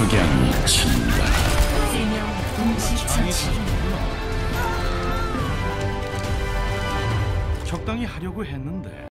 석양이 친다. 적당히 하려고 했는데